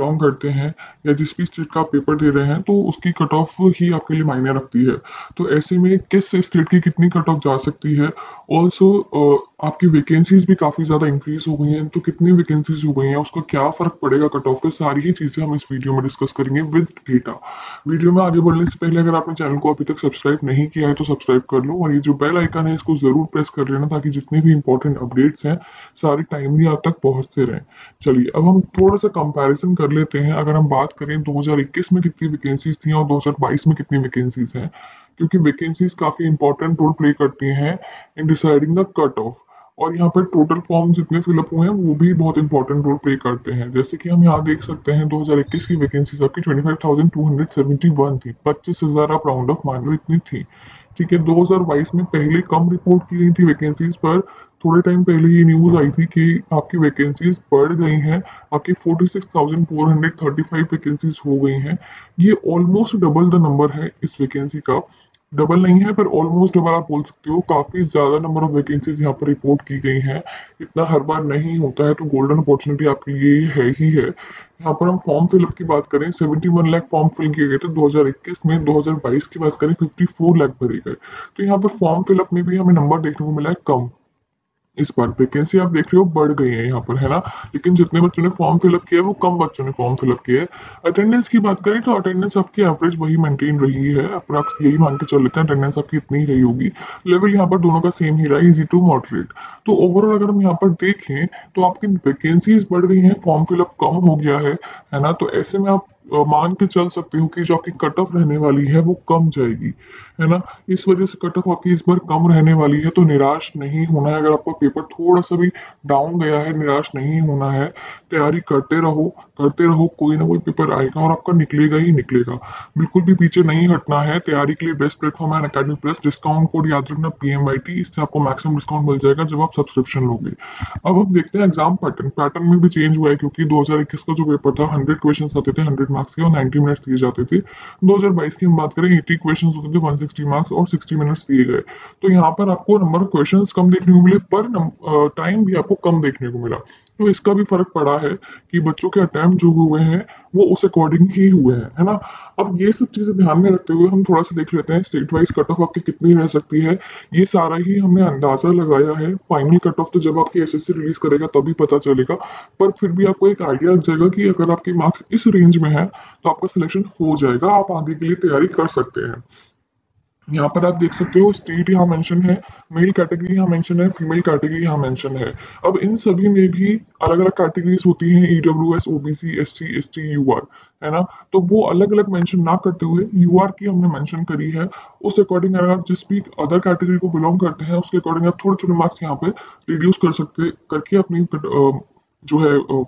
Belong करते हैं या जिस भी स्टेट का आप पेपर दे रहे हैं तो उसकी कट ऑफ़ ही आपके लिए मायने रखती है। तो ऐसे में किस स्टेट की कितनी कट ऑफ़ जा सकती है? ऑल्सो आपकी वैकेंसीज भी काफ़ी ज़्यादा इंक्रीज हो गई हैं तो कितनी वैकेंसीज हो गई हैं, उसका क्या फ़र्क पड़ेगा? कट ऑफ़ पे सारी ही चीज़ें हम इस वीडियो में डिस्कस करेंगे विद डेटा वीडियो में आगे बढ़ने से पहले अगर आपने चैनल को अभी तक सब्सक्राइब नहीं किया है तो सब्सक्राइब कर लो और ये जो बेल आइकन है, इसको ज़रूर प्रेस कर लेना ताकि जितने भी इंपॉर्टेंट अपडेट्स हैं, सारे टाइमली आप तक पहुँचते रहें। चलिए, अब हम थोड़ा सा कंपैरिजन कर लेते हैं। अगर हम बात करें 2021 में कितनी वैकेंसीज थी और 2022 में कितनी वैकेंसीज हैं, क्योंकि वैकेंसीज काफ़ी इंपॉर्टेंट रोल प्ले करती हैं in deciding the cut off और यहाँ पर टोटल फॉर्म जितने फिलअप हुए हैं वो भी बहुत इंपॉर्टेंट रोल प्ले करते हैं। जैसे कि हम यहाँ देख सकते हैं 2021 की वैकेंसीज आपकी 25,271 थी। पच्चीस हज़ार आप राउंड ऑफ़ मान लो इतनी थी। ठीक है 2022 में पहले कम रिपोर्ट की गई थी वैकेंसीज पर थोड़े टाइम पहले ये न्यूज़ आई थी कि आपकी वैकेंसीज बढ़ गई हैं। आपकी 46,435 वैकेंसीज हो गई हैं। ये ऑलमोस्ट डबल द नंबर है इस वैकेंसी का। डबल नहीं है, पर ऑलमोस्ट डबल आप बोल सकते हो, काफ़ी ज़्यादा नंबर ऑफ़ वैकेंसीज यहाँ पर रिपोर्ट की गई हैं। इतना हर बार नहीं होता है तो गोल्डन अपॉर्चुनिटी आपके लिए है ही है। यहाँ पर हम फॉर्म फिलअप की बात करें 71 लैख फॉर्म फिल किए गए थे 2021 में 2022 की बात करें 54 लाख भरे गए। तो यहाँ पर फॉर्म फिलअप में भी हमें नंबर देखने को मिला है, कम। इस बार वैकेंसी आप देख रहे हो बढ़ गई है यहाँ पर, है ना? लेकिन जितने बच्चों ने फॉर्म फिलअप किया है, वो कम बच्चों ने फॉर्म फिलअप किया है। अटेंडेंस की बात करें तो अटेंडेंस आपकी एवरेज वही मेंटेन रही है अप्रॉक्स यही मान के चल लेते हैं अटेंडेंस आपकी इतनी ही रही होगी। लेवल यहाँ पर दोनों का सेम ही रहा इजी टू मॉडरेट तो ओवरऑल अगर हम यहाँ पर देखें तो आपकी वैकेंसीज बढ़ रही हैं फॉर्म फिलअप कम हो गया है है ना? तो ऐसे में आप मान के चल सकते हो कि जो आपकी कट ऑफ़ रहने वाली है, वो कम जाएगी, है ना? इस वजह से कट ऑफ़ आपकी इस बार कम रहने वाली है तो निराश नहीं होना है। अगर आपका पेपर थोड़ा सा भी डाउन गया है, निराश नहीं होना है, तैयारी करते रहो करते रहो, कोई ना कोई पेपर आएगा और आपका निकलेगा ही निकलेगा। बिल्कुल भी पीछे नहीं हटना है। तैयारी के लिए बेस्ट प्लेटफॉर्म है अकेडमी प्लस डिस्काउंट कोड याद रखना पी एम आई टी इससे आपको मैक्सिमम डिस्काउंट मिल जाएगा जब आप सब्सक्रिप्शन लोगे। अब हम देखते हैं एग्ज़ाम पैटर्न पैटर्न में भी चेंज हुआ है, क्योंकि दो हज़ार इक्कीस का जो पेपर था हंड्रेड क्वेश्चन आते थे हंड्रेड मार्क्स के और नाइन्टी मिनट्स दिए जाते थे। दो हज़ार बाईस की हम बात करें एटी क्वेश्चन होते थे वन मार्क्स और सिक्सटी मिनट्स दिए गए। तो यहाँ पर आपको नंबर ऑफ़ क्वेश्चन कम देखने को मिले, पर टाइम भी आपको कम देखने को मिला। तो इसका भी फ़र्क पड़ा है कि बच्चों के अटैम्प्ट जो हुए हैं, वो उस अकॉर्डिंग ही हुए हैं, है ना? अब ये सब चीज़ें ध्यान में रखते हुए हम थोड़ा सा देख लेते हैं स्टेट वाइज कट ऑफ़ आपकी कितनी रह सकती है। ये सारा ही हमने अंदाज़ा लगाया है। फाइनल कट ऑफ़ तो जब आपकी एसएससी रिलीज़ करेगा, तभी पता चलेगा। पर फिर भी आपको एक आइडिया लग जाएगा कि अगर आपके मार्क्स इस रेंज में है तो आपका सिलेक्शन हो जाएगा। आप आगे के लिए तैयारी कर सकते हैं। यहाँ पर आप देख सकते हो स्टेट यहाँ मेंशन है मेल कैटेगरी यहाँ मेंशन है फीमेल कैटेगरी यहाँ मेंशन है। अब इन सभी में भी अलग अलग कैटेगरीज होती हैं E W S OBC S C S T U R है ना? तो वो अलग अलग मेंशन ना करते हुए यू आर की हमने मेंशन करी है। उस अकॉर्डिंग अगर आप जिस भी अदर कैटेगरी को बिलोंग करते हैं, उसके अकॉर्डिंग आप थोड़े थोड़े मार्क्स यहाँ पे रिड्यूस कर सकते, करके अपनी जो है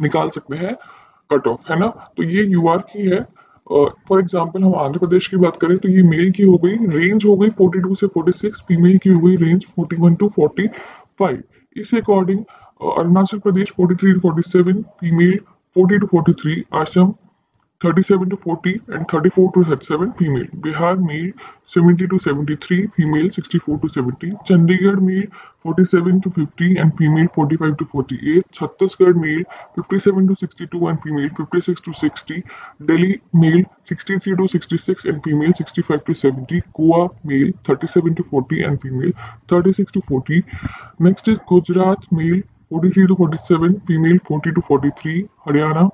निकाल सकते हैं कट ऑफ़ है ना? तो ये यू आर की है। फॉर एग्ज़ाम्पल हम आंध्र प्रदेश की बात करें तो ये मेल की हो गई रेंज हो गई 42 से 46 फीमेल की हो गई रेंज 41 टू 45 इस according Arunachal Pradesh 43 to 47 female 40 to 43 Assam 37 to 40 and 34 to 37 female. Bihar male 70 to 73, female 64 to 70. Chandigarh male 47 to 50 and female 45 to 48. Chhattisgarh male 57 to 62 and female 56 to 60. Delhi male 63 to 66 and female 65 to 70. Goa male 37 to 40 and female 36 to 40. Next is Gujarat male 43 to 47, female 40 to 43. Haryana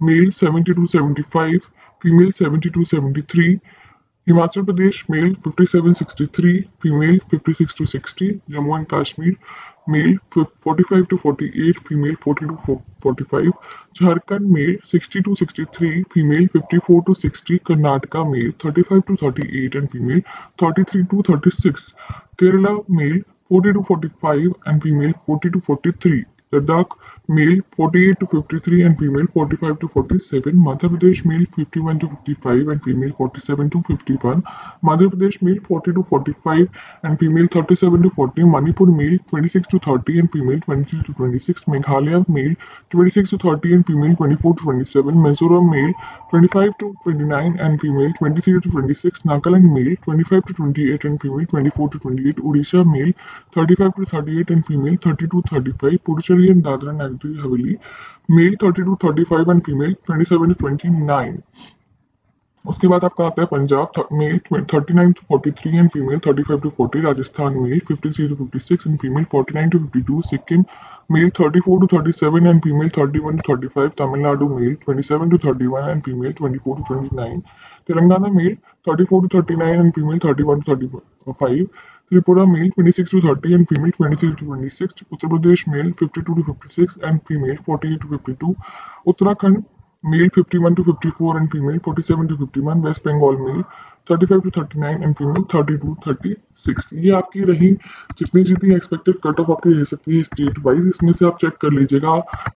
male 70 to 75, female 70 to 73. Himachal Pradesh male 57 63, female 56 to 60. Jammu and Kashmir male 45 to 48, female 40 to 45. Jharkhand male 60 to 63, female 54 to 60. Karnataka male 35 to 38 and female 33 to 36. Kerala male 40 to 45 and female 40 to 43. Ladakh male 48 to 53 and female 45 to 47 madhya pradesh male 51 to 55 and female 47 to 51 madhya pradesh male 40 to 45 and female 37 to 40 manipur male 26 to 30 and female 26 to 26 meghalaya male 26 to 30 and female 24 to 27 mizoram male 25 to 29 and female 23 to 26 nagaland male 25 to 28 and female 24 to 28 odisha male 35 to 38 and female 30 to 35 puducherry and dadra and 43 heavily. Male 30 to 35 and female 27 to 29. उसके बाद आपका आता है Punjab male thirty nine to forty three and female thirty five to forty Rajasthan male fifty three to fifty six and female forty nine to fifty two Sikkim male thirty four to thirty seven and female thirty one to thirty five Tamil Nadu male twenty seven to thirty one and female twenty four to twenty nine Telangana male thirty four to thirty nine and female thirty one to thirty five Tripura male twenty six to thirty and female twenty three to twenty six Uttar Pradesh male fifty two to fifty six and female forty eight to fifty two Uttarakhand male 51 to 54 and female 47 to 51 West Bengal male 35 to 39 and female 30 to 36 ये आपकी रही जितनी जितनी expected cut off आपकी रह सकती है state wise इसमें से आप चेक कर लीजिएगा।